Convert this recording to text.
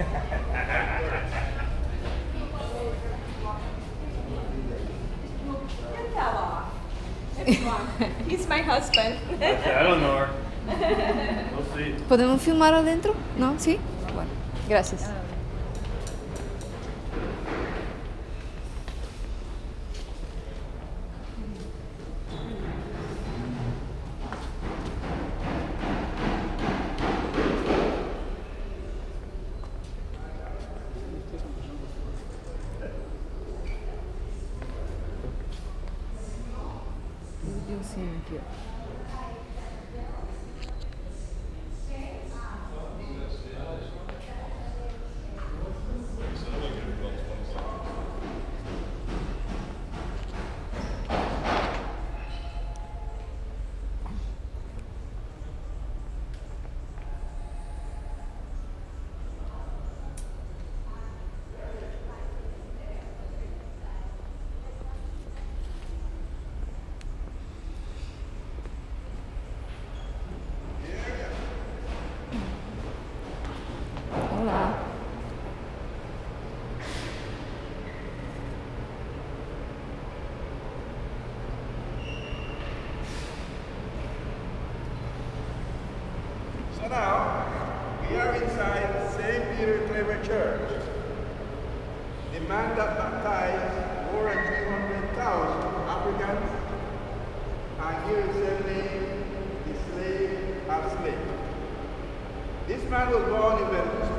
He's my husband. We'll see. ¿Podemos filmar adentro? ¿No? ¿Sí? Bueno, gracias. assim aqui, ó. So now, we are inside St. Peter Claver Church. The man that baptized more than 300,000 Africans, and here is sending the slave as slave. This man was born in Veracruz,